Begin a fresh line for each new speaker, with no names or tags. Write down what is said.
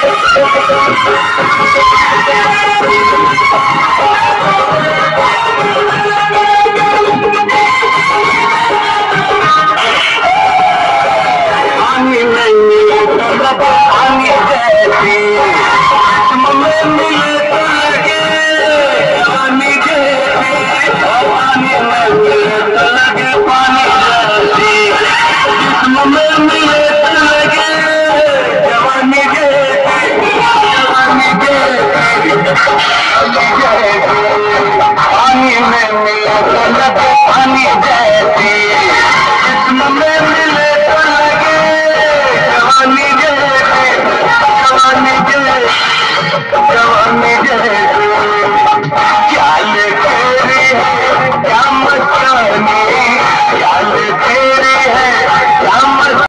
Yeah. من